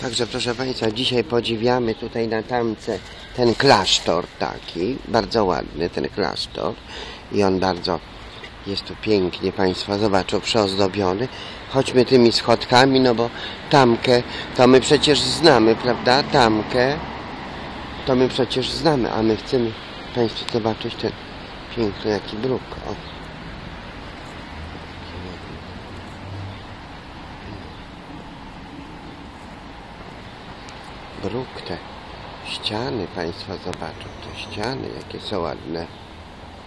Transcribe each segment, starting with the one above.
Także proszę Państwa, dzisiaj podziwiamy tutaj na tamce ten klasztor taki, bardzo ładny ten klasztor i on bardzo jest tu pięknie, Państwo zobaczą, przyozdobiony. Chodźmy tymi schodkami, no bo tamkę to my przecież znamy, prawda? Tamkę to my przecież znamy, a my chcemy Państwu zobaczyć ten piękny jaki bruk. O. Bruk te ściany Państwo zobaczą, te ściany jakie są ładne.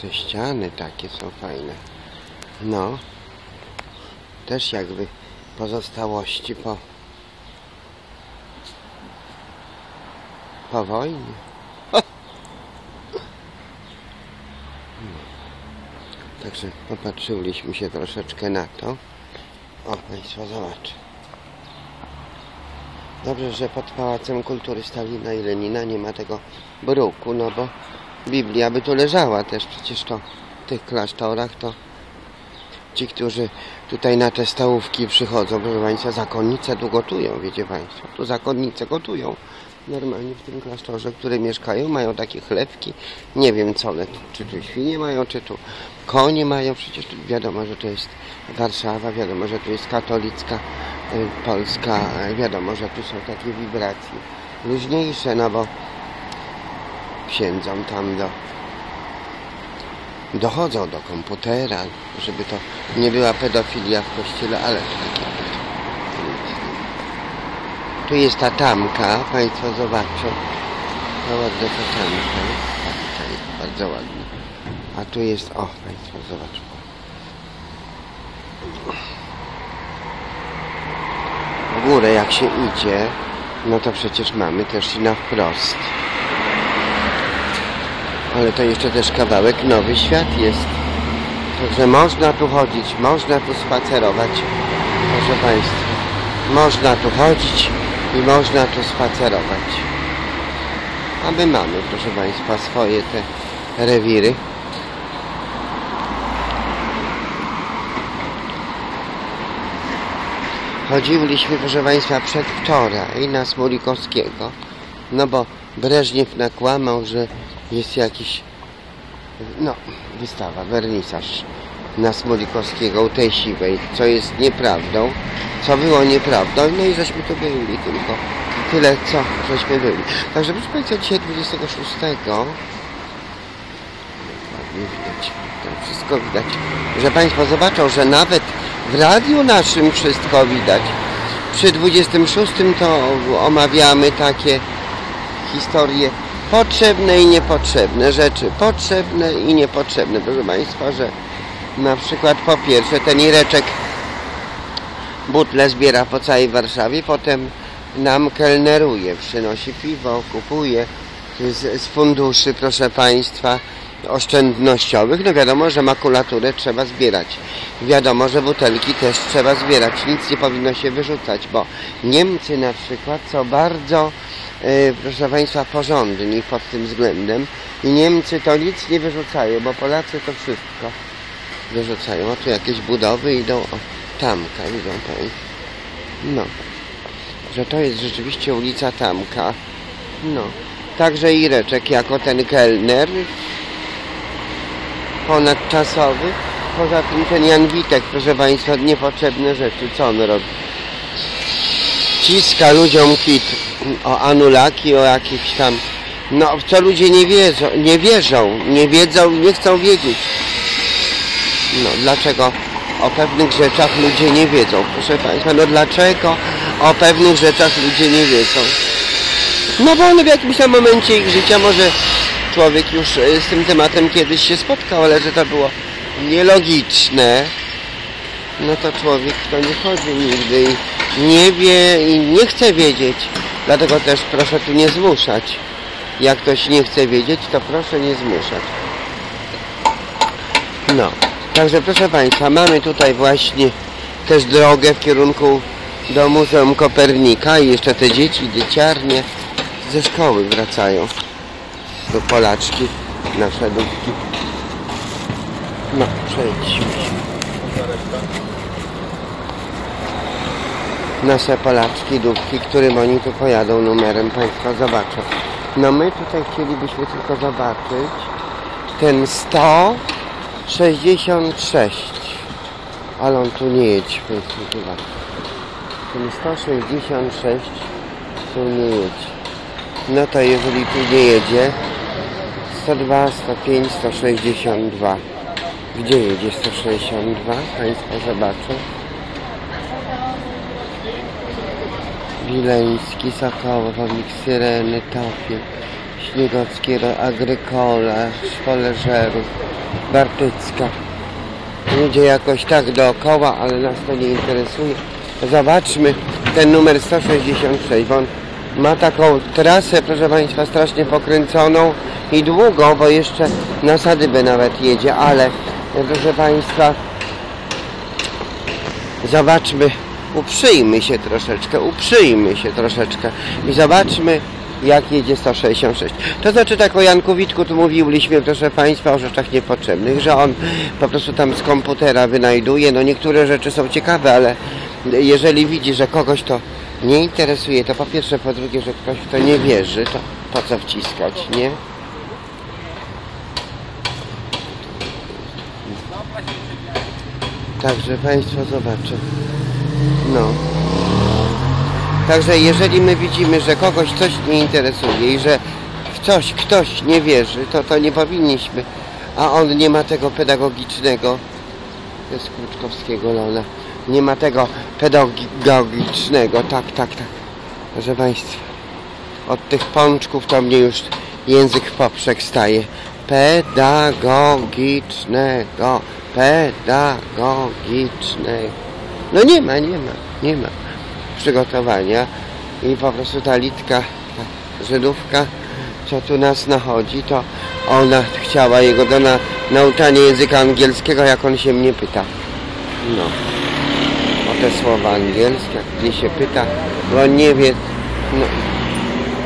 Te ściany takie są fajne. No. Też jakby pozostałości po po wojnie. Także popatrzyliśmy się troszeczkę na to. O, Państwo zobacz. Dobrze, że pod Pałacem Kultury Stalina i Lenina nie ma tego bruku, no bo Biblia by tu leżała też. Przecież to w tych klasztorach to ci, którzy tutaj na te stołówki przychodzą, proszę Państwa, zakonnice tu gotują, wiecie Państwo. Tu zakonnice gotują. Normalnie w tym klasztorze, które mieszkają, mają takie chlebki. Nie wiem co one, czy tu świnie mają, czy tu konie mają. Przecież wiadomo, że to jest Warszawa, wiadomo, że tu jest katolicka y, Polska, wiadomo, że tu są takie wibracje luźniejsze, no bo księdzom tam do dochodzą do komputera, żeby to nie była pedofilia w kościele, ale takie tu jest ta tamka, Państwo zobaczą. No ładna ta tamka. Ta jest bardzo ładna. A tu jest, o Państwo zobaczą. W górę jak się idzie, no to przecież mamy też i na wprost. Ale to jeszcze też kawałek Nowy Świat jest. Także można tu chodzić, można tu spacerować. Proszę Państwa, można tu chodzić i można tu spacerować. A my mamy, proszę Państwa, swoje te rewiry. Chodziliśmy, proszę Państwa, przedwczoraj na Smolikowskiego, no bo Breżniew nakłamał, że jest jakiś, no, wystawa, wernisaż na Smolikowskiego tej siwej, co jest nieprawdą, co było nieprawdą, no i żeśmy tu byli tylko tyle, co żeśmy byli. Także proszę Państwa, dzisiaj 26 ładnie widać, to wszystko widać, że Państwo zobaczą, że nawet w radiu naszym wszystko widać. Przy 26 to omawiamy takie historie potrzebne i niepotrzebne, rzeczy potrzebne i niepotrzebne, proszę Państwa, że na przykład po pierwsze ten Ireczek butle zbiera po całej Warszawie, potem nam kelneruje, przynosi piwo, kupuje z, z funduszy, proszę Państwa, oszczędnościowych. No wiadomo, że makulaturę trzeba zbierać. Wiadomo, że butelki też trzeba zbierać. Nic nie powinno się wyrzucać, bo Niemcy na przykład są bardzo, e, proszę Państwa, porządni pod tym względem i Niemcy to nic nie wyrzucają, bo Polacy to wszystko wyrzucają. O tu jakieś budowy idą, o Tamka, widzą Państwo. No, że to jest rzeczywiście ulica Tamka. No, także Ireczek jako ten kelner ponadczasowy. Poza tym ten Jan Witek, proszę Państwa, niepotrzebne rzeczy. Co on robi? Ciska ludziom kit o anulaki, o jakichś tam... No, w co ludzie nie wierzą, nie wierzą, nie wiedzą, nie chcą wiedzieć. No, dlaczego o pewnych rzeczach ludzie nie wiedzą? Proszę Państwa, no dlaczego o pewnych rzeczach ludzie nie wiedzą? No bo one w jakimś tam momencie ich życia może człowiek już e, z tym tematem kiedyś się spotkał, ale że to było nielogiczne, no to człowiek to nie chodzi nigdy i nie wie i nie chce wiedzieć. Dlatego też proszę tu nie zmuszać. Jak ktoś nie chce wiedzieć, to proszę nie zmuszać. No, także proszę Państwa, mamy tutaj właśnie też drogę w kierunku do Muzeum Kopernika i jeszcze te dzieci, dzieciarnie ze szkoły wracają do Polaczki na szedówki. No, przejdźmy nasze Polaczki, dupki, którym oni tu pojadą numerem, Państwo zobaczą. No my tutaj chcielibyśmy tylko zobaczyć ten 166, ale on tu nie Państwo zobaczą. Ten 166 tu nie jedzie. No to jeżeli tu nie jedzie, 102, 105, 162. Gdzie jedzie 162? Państwo zobaczą. Wileński, Sokołowo, Miksyreny, Topie, Śniegowskie, Agrykola, Szwoleżerów, Bartycka. Jedzie jakoś tak dookoła, ale nas to nie interesuje. Zobaczmy ten numer 166, bo on ma taką trasę, proszę Państwa, strasznie pokręconą i długą, bo jeszcze na Sadybę nawet jedzie, ale proszę Państwa, zobaczmy, uprzyjmy się troszeczkę, uprzyjmy się troszeczkę i zobaczmy, jak jedzie 166. To znaczy tak o Janku tu mówiliśmy, proszę Państwa, o rzeczach niepotrzebnych, że on po prostu tam z komputera wynajduje, no niektóre rzeczy są ciekawe, ale jeżeli widzi, że kogoś to nie interesuje, to po pierwsze, po drugie, że ktoś w to nie wierzy, to po co wciskać, nie? Także Państwo zobaczą. No. Także jeżeli my widzimy, że kogoś coś nie interesuje i że w coś ktoś nie wierzy, to to nie powinniśmy. A on nie ma tego pedagogicznego, to jest Kruczkowskiego Lola, nie ma tego pedagogicznego, tak, tak, tak. Proszę Państwa, od tych pączków to mnie już język w poprzek staje. Pedagogicznego, pedagogicznego. No nie ma, nie ma, nie ma przygotowania i po prostu ta litka, ta Żydówka, co tu nas nachodzi, to ona chciała jego do na, nauczania języka angielskiego, jak on się mnie pyta. No. O te słowa angielskie, jak się pyta, bo on nie wie. No.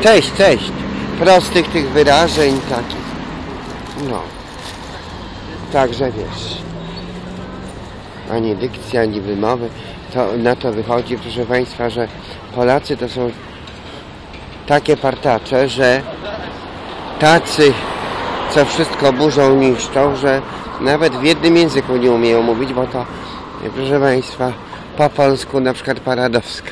Cześć, cześć. Prostych tych wyrażeń takich. No. Także wiesz. Ani dykcji, ani wymowy to na to wychodzi, proszę Państwa, że Polacy to są takie partacze, że tacy, co wszystko burzą, niszczą, że nawet w jednym języku nie umieją mówić, bo to, proszę Państwa, po polsku na przykład Paradowska.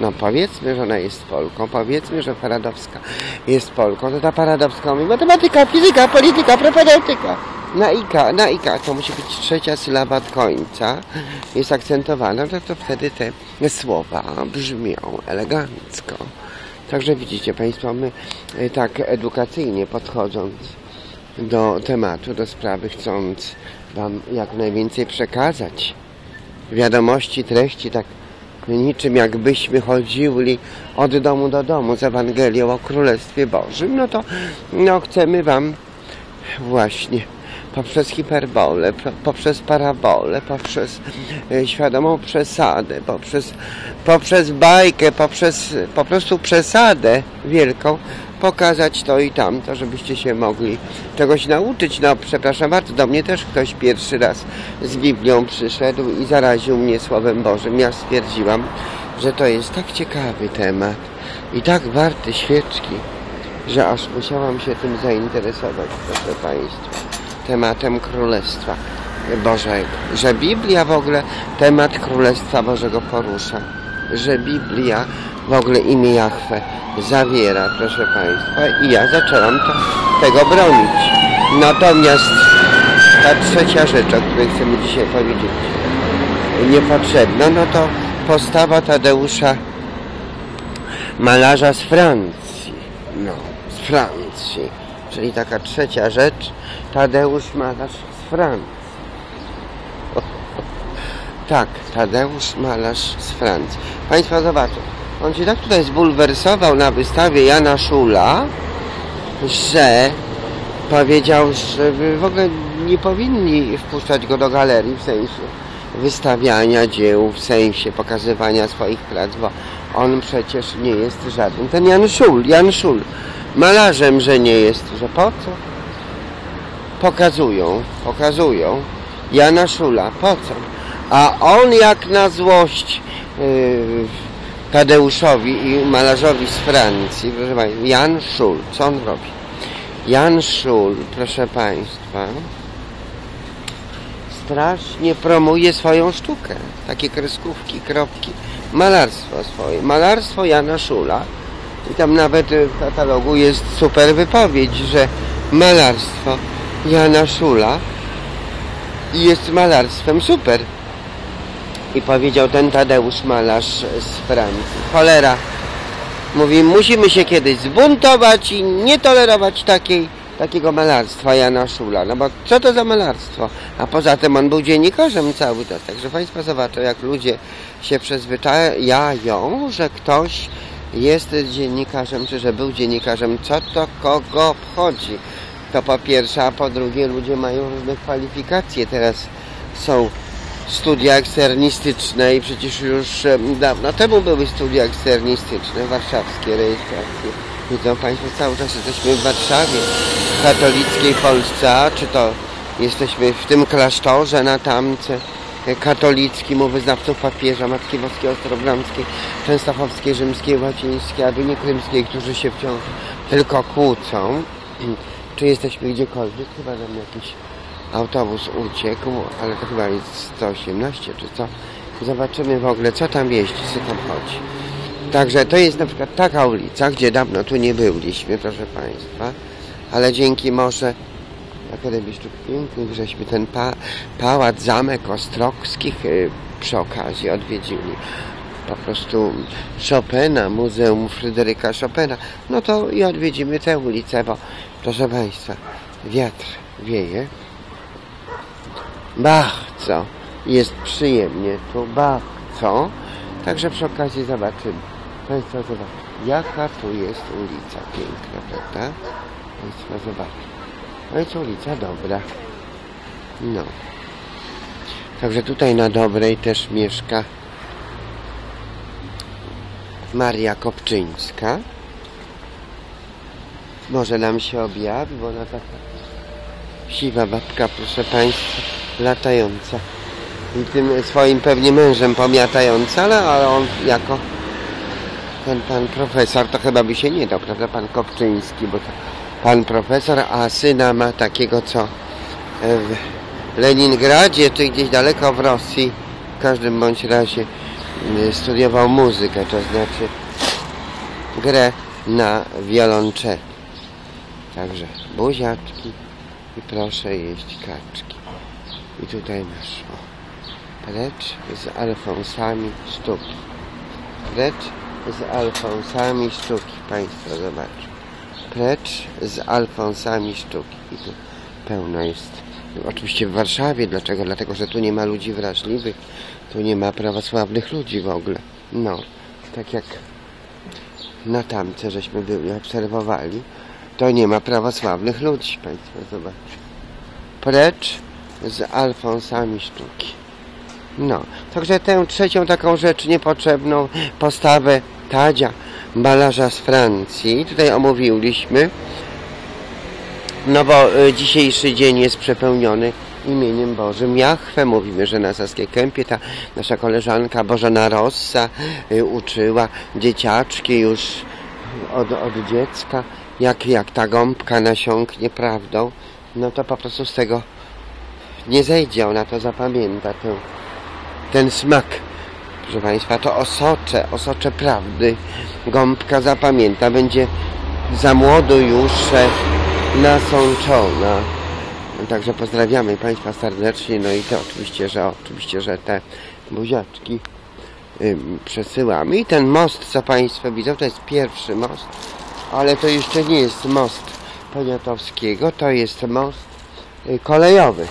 No powiedzmy, że ona jest Polką, powiedzmy, że Paradowska jest Polką, to ta Paradowska mówi matematyka, fizyka, polityka, propedeutyka. Na Ika, to musi być trzecia sylaba od końca, jest akcentowana, to, to wtedy te słowa brzmią elegancko. Także widzicie Państwo, my e, tak edukacyjnie podchodząc do tematu, do sprawy, chcąc Wam jak najwięcej przekazać wiadomości, treści, tak niczym jakbyśmy chodzili od domu do domu z Ewangelią o Królestwie Bożym, no to no, chcemy Wam właśnie poprzez hiperbolę, poprzez parabolę, poprzez e, świadomą przesadę, poprzez, poprzez bajkę, poprzez po prostu przesadę wielką pokazać to i tamto, żebyście się mogli czegoś nauczyć. No, przepraszam bardzo, do mnie też ktoś pierwszy raz z Biblią przyszedł i zaraził mnie Słowem Bożym. Ja stwierdziłam, że to jest tak ciekawy temat i tak warty świeczki, że aż musiałam się tym zainteresować, proszę Państwa, tematem Królestwa Bożego. Że Biblia w ogóle temat Królestwa Bożego porusza. Że Biblia w ogóle imię Jahwe zawiera, proszę Państwa, i ja zaczęłam to, tego bronić. Natomiast ta trzecia rzecz, o której chcemy dzisiaj powiedzieć, niepotrzebna, no to postawa Tadeusza malarza z Francji. No, z Francji. Czyli taka trzecia rzecz, Tadeusz malarz z Francji. Tak, Tadeusz malarz z Francji. Państwo zobaczą, on się tak tutaj zbulwersował na wystawie Jana Szula, że powiedział, że w ogóle nie powinni wpuszczać go do galerii w sensie wystawiania dzieł, w sensie pokazywania swoich prac, bo on przecież nie jest żaden. Ten Jan Szul, Jan Szul, malarzem, że nie jest, że po co? Pokazują, pokazują Jana Szula, po co? A on jak na złość yy, Tadeuszowi i malarzowi z Francji, proszę Państwa, Jan Schul, co on robi? Jan Schul, proszę Państwa, strasznie promuje swoją sztukę. Takie kreskówki, kropki, malarstwo swoje. Malarstwo Jana Szula. I tam nawet w katalogu jest super wypowiedź, że malarstwo Jana Szula jest malarstwem super. I powiedział ten Tadeusz malarz z Francji. Cholera. Mówi, musimy się kiedyś zbuntować i nie tolerować takiej, takiego malarstwa Jana Szula. No bo co to za malarstwo? A poza tym on był dziennikarzem cały czas. Także Państwo zobaczą, jak ludzie się przyzwyczajają, że ktoś jest dziennikarzem, czy że był dziennikarzem. Co to kogo obchodzi? To po pierwsze, a po drugie ludzie mają różne kwalifikacje. Teraz są studia eksternistyczne i przecież już dawno temu były studia eksternistyczne, warszawskie rejestracje. Widzą Państwo, cały czas jesteśmy w Warszawie, w katolickiej Polsce, czy to jesteśmy w tym klasztorze na tamce katolickim u wyznawców papieża, Matki Boskiej Ostrobramskiej, Częstochowskiej, Rzymskiej, Łacińskiej, a nie Krymskiej, którzy się wciąż tylko kłócą. Czy jesteśmy gdziekolwiek? Chyba nam jakiś autobus uciekł, ale to chyba jest 118 czy co. Zobaczymy w ogóle co tam jeździ, co tam chodzi. Także to jest na przykład taka ulica, gdzie dawno tu nie byliśmy, proszę Państwa, ale dzięki może Akademii Sztuk Pięknych, żeśmy ten pa, pałac, zamek Ostrogskich y, przy okazji odwiedzili. Po prostu Chopina, Muzeum Fryderyka Chopina. No to i odwiedzimy tę ulicę, bo proszę Państwa, wiatr wieje, bardzo jest przyjemnie tu, bardzo. Także przy okazji zobaczymy. Państwo zobaczą, jaka tu jest ulica piękna, prawda? Państwo zobaczą. No jest ulica dobra. No. Także tutaj na Dobrej też mieszka Maria Kopczyńska. Może nam się objawi, bo ona taka siwa babka, proszę Państwa, latająca. I tym swoim pewnie mężem pomiatająca, ale, ale on jako ten pan profesor to chyba by się nie dał, prawda? Pan Kopczyński, bo to pan profesor, a syna ma takiego, co w Leningradzie, czy gdzieś daleko w Rosji, w każdym bądź razie studiował muzykę, to znaczy grę na wiolonczeli. Także buziaczki i proszę jeść kaczki. I tutaj masz o, precz z alfonsami sztuki. Precz z alfonsami sztuki. Państwo zobaczą. Precz z alfonsami sztuki. I tu pełno jest. Oczywiście w Warszawie. Dlaczego? Dlatego, że tu nie ma ludzi wrażliwych. Tu nie ma prawosławnych ludzi w ogóle. No, tak jak na tamce żeśmy byli, obserwowali, to nie ma prawosławnych ludzi. Państwo zobaczą. Precz z alfonsami sztuki. No, także tę trzecią taką rzecz niepotrzebną postawę Tadzia, malarza z Francji, tutaj omówiliśmy. No bo y, dzisiejszy dzień jest przepełniony imieniem Bożym Jachwę. Mówimy, że na Saskiej Kępie ta nasza koleżanka Bożena Rossa y, uczyła dzieciaczki już od, od dziecka, jak, jak ta gąbka nasiąknie prawdą, no to po prostu z tego nie zejdzie, ona to zapamięta, ten, ten smak. Proszę Państwa, to osocze, osocze prawdy. Gąbka zapamięta, będzie za młodo już e, nasączona. Także pozdrawiamy Państwa serdecznie, no i to oczywiście, że oczywiście, że te buziaczki przesyłamy. I ten most, co Państwo widzą, to jest pierwszy most, ale to jeszcze nie jest most Poniatowskiego, to jest most y, kolejowy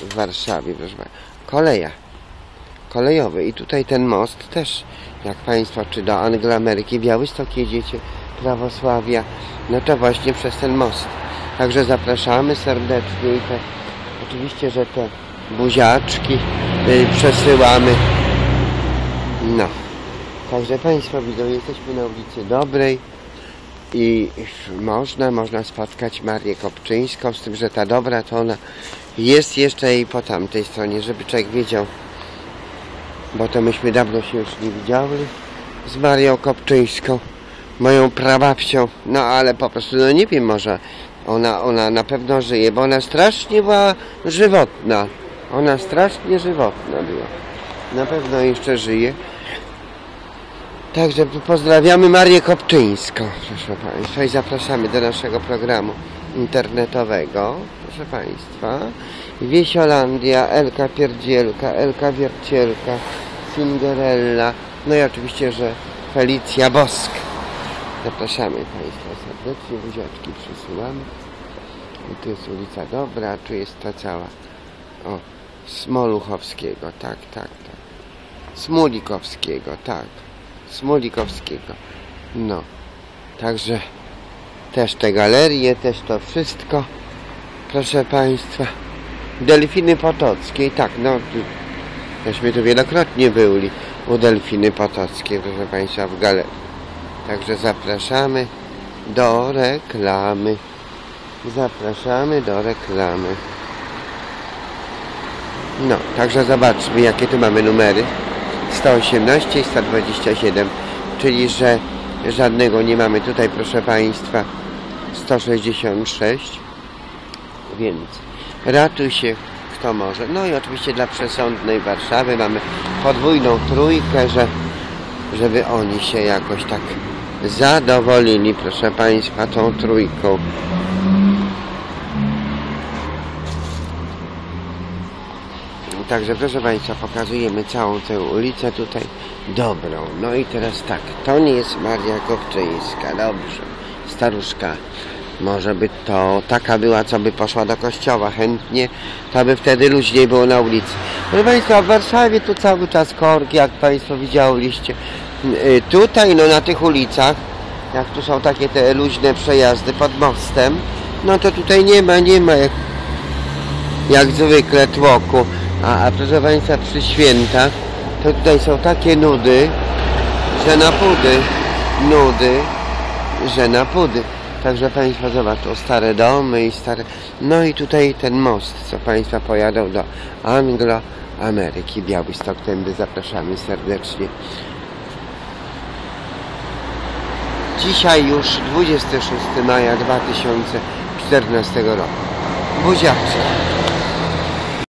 w Warszawie, proszę Państwa. Koleja. Kolejowy. I tutaj ten most też, jak Państwo, czy do Angloameryki, Białystok jedziecie, prawosławia, no to właśnie przez ten most. Także zapraszamy serdecznie i te, oczywiście, że te buziaczki y, przesyłamy. No. Także Państwo widzą, jesteśmy na ulicy Dobrej i można, można spotkać Marię Kopczyńską, z tym, że ta dobra to ona jest jeszcze i po tamtej stronie, żeby człowiek wiedział, bo to myśmy dawno się już nie widziały, z Marią Kopczyńską, moją prababcią. No ale po prostu, no nie wiem, może ona, ona na pewno żyje, bo ona strasznie była żywotna. Ona strasznie żywotna była. Na pewno jeszcze żyje. Także pozdrawiamy Marię Kopczyńską, proszę Państwa, i zapraszamy do naszego programu internetowego, proszę Państwa. Wiesiolandia, Elka Pierdzielka, Elka Wiercielka, Cinderella, no i oczywiście, że Felicja Bosk. Zapraszamy Państwa serdecznie, buziaczki przysyłamy. I tu jest ulica Dobra, tu jest ta cała, o, Smoluchowskiego, tak, tak, tak. Smulikowskiego, tak. Smulikowskiego. No. Także też te galerie, też to wszystko. Proszę Państwa. Delfiny Potockiej, tak, no. Myśmy tu wielokrotnie byli u Delfiny Potockiej, proszę Państwa, w galerii. Także zapraszamy do reklamy. Zapraszamy do reklamy. No, także zobaczmy, jakie tu mamy numery. 118 i 127, czyli że żadnego nie mamy tutaj, proszę Państwa, 166, więc ratuj się kto może. No i oczywiście dla przesądnej Warszawy mamy podwójną trójkę, że, żeby oni się jakoś tak zadowolili, proszę Państwa, tą trójką. Także proszę Państwa, pokazujemy całą tę ulicę tutaj dobrą. No i teraz tak, to nie jest Maria Kopczyńska, dobrze, staruszka. Może by to taka była, co by poszła do kościoła chętnie, to by wtedy luźniej było na ulicy. Proszę Państwa, w Warszawie tu cały czas korki, jak Państwo widzieliście. Y, Tutaj, no na tych ulicach, jak tu są takie te luźne przejazdy pod mostem, no to tutaj nie ma, nie ma jak jak zwykle tłoku. A, a proszę Państwa, przy świętach to tutaj są takie nudy, że na pudy. Nudy, że na pudy. Także Państwo zobaczą stare domy i stare... No i tutaj ten most, co Państwa pojadą do Anglo-Ameryki. Białystok, tędy zapraszamy serdecznie. Dzisiaj już 26 maja 2014 roku. Buziaczek.